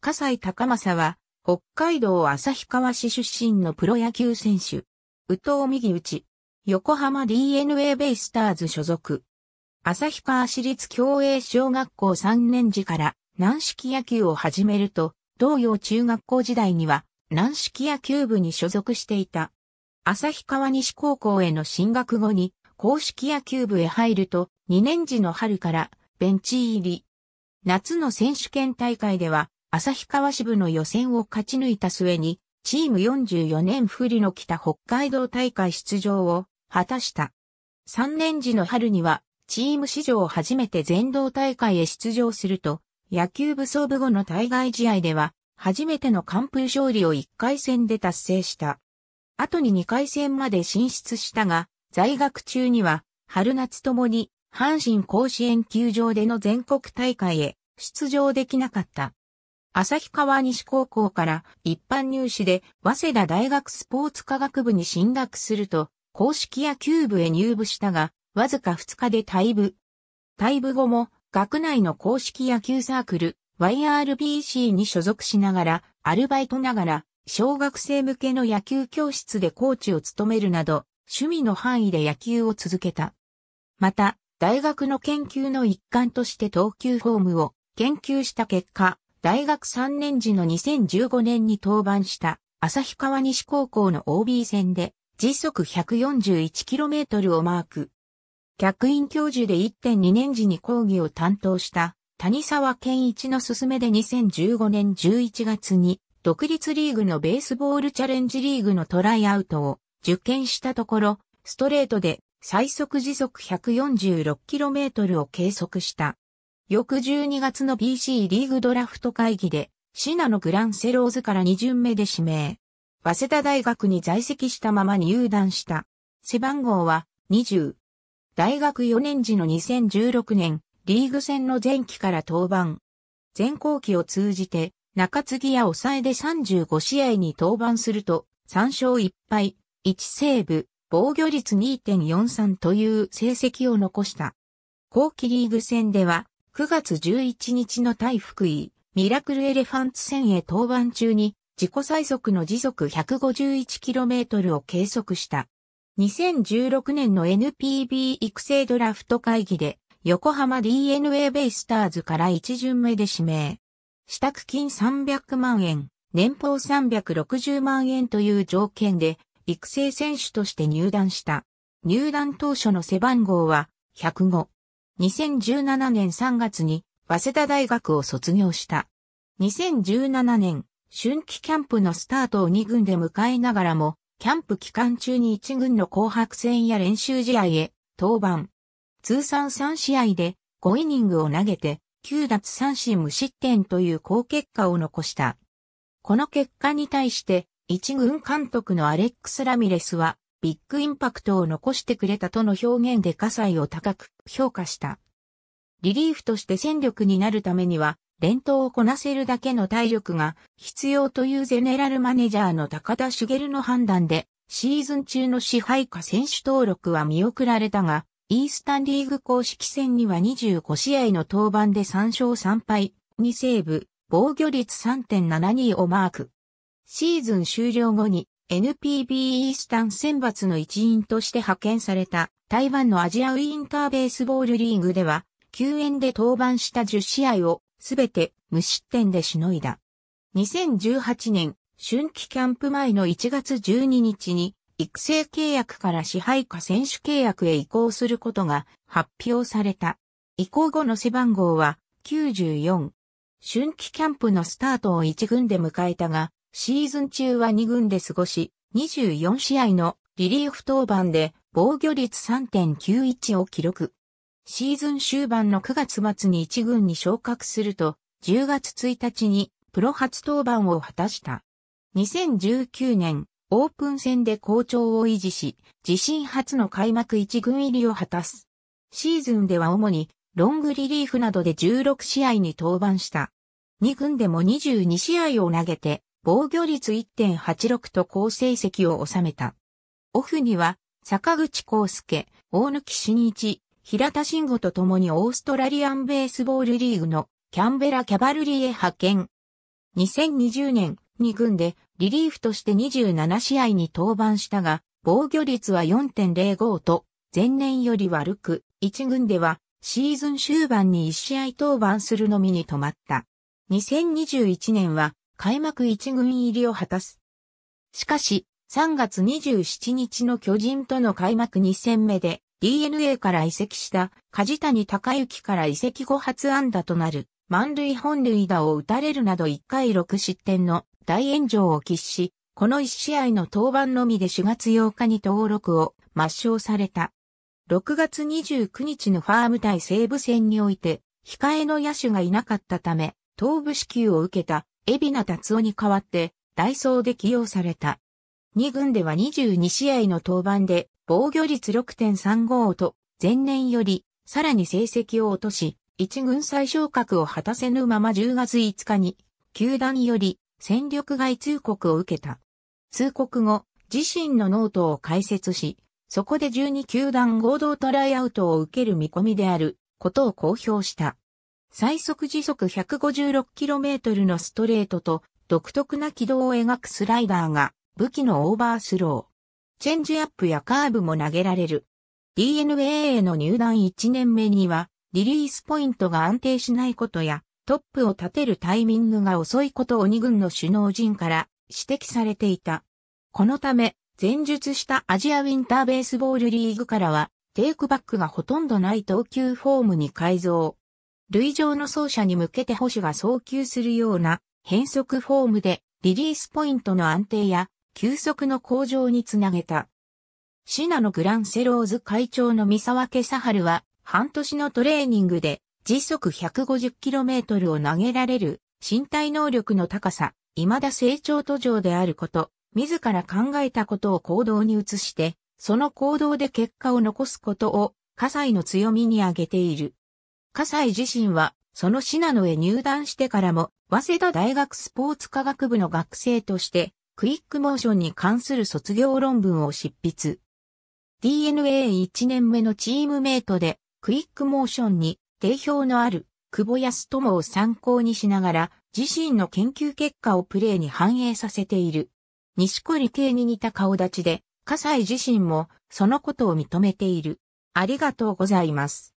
笠井高正は、北海道旭川市出身のプロ野球選手。宇藤右打ち。横浜 DNA ベイスターズ所属。旭川市立共栄小学校3年時から軟式野球を始めると、同様中学校時代には軟式野球部に所属していた。旭川西高校への進学後に公式野球部へ入ると2年時の春からベンチ入り。夏の選手権大会では旭川支部の予選を勝ち抜いた末にチーム44年不利の来た北海道大会出場を果たした。3年時の春にはチーム史上初めて全道大会へ出場すると、野球部総部後の対外試合では、初めての完封勝利を1回戦で達成した。後に2回戦まで進出したが、在学中には、春夏ともに、阪神甲子園球場での全国大会へ出場できなかった。旭川西高校から一般入試で早稲田大学スポーツ科学部に進学すると、公式野球部へ入部したが、わずか2日で退部。退部後も、学内の公式野球サークル、YRBC に所属しながら、アルバイトながら、小学生向けの野球教室でコーチを務めるなど、趣味の範囲で野球を続けた。また、大学の研究の一環として投球フォームを研究した結果、大学3年時の2015年に登板した旭川西高校の OB 戦で時速 141km をマーク。客員教授で1.2年時に講義を担当した谷沢健一の勧めで2015年11月に独立リーグのベースボールチャレンジリーグのトライアウトを受験したところ、ストレートで最速時速 146km を計測した。翌12月の BC リーグドラフト会議で、シナのグランセローズから2巡目で指名。早稲田大学に在籍したまま入団した。背番号は20。大学4年時の2016年、リーグ戦の前期から登板。前後期を通じて、中継ぎや抑えで35試合に登板すると、3勝1敗、1セーブ、防御率2.43という成績を残した。後期リーグ戦では、9月11日の対福井、ミラクルエレファンツ戦へ登板中に、自己最速の時速 151km を計測した。2016年の NPB 育成ドラフト会議で、横浜 DNA ベイスターズから1巡目で指名。支度金300万円、年俸360万円という条件で、育成選手として入団した。入団当初の背番号は105。2017年3月に早稲田大学を卒業した。2017年春季キャンプのスタートを2軍で迎えながらも、キャンプ期間中に1軍の紅白戦や練習試合へ登板。通算3試合で5イニングを投げて9奪三振無失点という好結果を残した。この結果に対して一軍監督のアレックス・ラミレスはビッグインパクトを残してくれたとの表現で火災を高く評価した。リリーフとして戦力になるためには連投をこなせるだけの体力が必要というゼネラルマネジャーの高田茂の判断で、シーズン中の支配下選手登録は見送られたが、イースタンリーグ公式戦には25試合の登板で3勝3敗、2セーブ、防御率3.72をマーク。シーズン終了後に NPB イースタン選抜の一員として派遣された台湾のアジアウィンターベースボールリーグでは救援で登板した10試合をすべて無失点でしのいだ。2018年、春季キャンプ前の1月12日に、育成契約から支配下選手契約へ移行することが発表された。移行後の背番号は94。春季キャンプのスタートを1軍で迎えたが、シーズン中は2軍で過ごし、24試合のリリーフ登板で防御率3.91を記録。シーズン終盤の9月末に1軍に昇格すると、10月1日にプロ初登板を果たした。2019年、オープン戦で好調を維持し、自身初の開幕1軍入りを果たす。シーズンでは主にロングリリーフなどで16試合に登板した。2軍でも22試合を投げて、防御率1.86と好成績を収めた。オフには、坂口康介、大貫新一、平田慎吾と共にオーストラリアンベースボールリーグのキャンベラキャバルリーへ派遣。2020年2軍でリリーフとして27試合に登板したが、防御率は4.05と前年より悪く、1軍ではシーズン終盤に1試合登板するのみに止まった。2021年は開幕1軍入りを果たす。しかし、3月27日の巨人との開幕2戦目で DNA から移籍した梶谷隆之から移籍後初安打となる満塁本塁打を打たれるなど1回6失点の大炎上を喫し、この1試合の登板のみで4月8日に登録を抹消された。6月29日のファーム対西武戦において、控えの野手がいなかったため、頭部支給を受けた海老名達夫に代わってダイソーで起用された。2軍では22試合の登板で防御率6.35と前年よりさらに成績を落とし、1軍再昇格を果たせぬまま10月5日に球団より戦力外通告を受けた。通告後、自身のノートを開設し、そこで12球団合同トライアウトを受ける見込みであることを公表した。最速時速 156km のストレートと独特な軌道を描くスライダーが武器のオーバースロー。チェンジアップやカーブも投げられる。DNA への入団1年目にはリリースポイントが安定しないことやトップを立てるタイミングが遅いことを2軍の首脳陣から指摘されていた。このため、前述したアジアウィンターベースボールリーグからは、テイクバックがほとんどない投球フォームに改造。塁上の走者に向けて保守が送球するような変則フォームでリリースポイントの安定や急速の向上につなげた。シナのグランセローズ会長の三沢家サハルは半年のトレーニングで時速 150km を投げられる身体能力の高さ、未だ成長途上であること、自ら考えたことを行動に移して、その行動で結果を残すことを、葛西の強みに挙げている。葛西自身は、その信濃へ入団してからも、早稲田大学スポーツ科学部の学生として、クイックモーションに関する卒業論文を執筆。DNA1 年目のチームメイトで、クイックモーションに定評のある久保康友を参考にしながら自身の研究結果をプレーに反映させている。西堀圭に似た顔立ちで、葛西自身もそのことを認めている。ありがとうございます。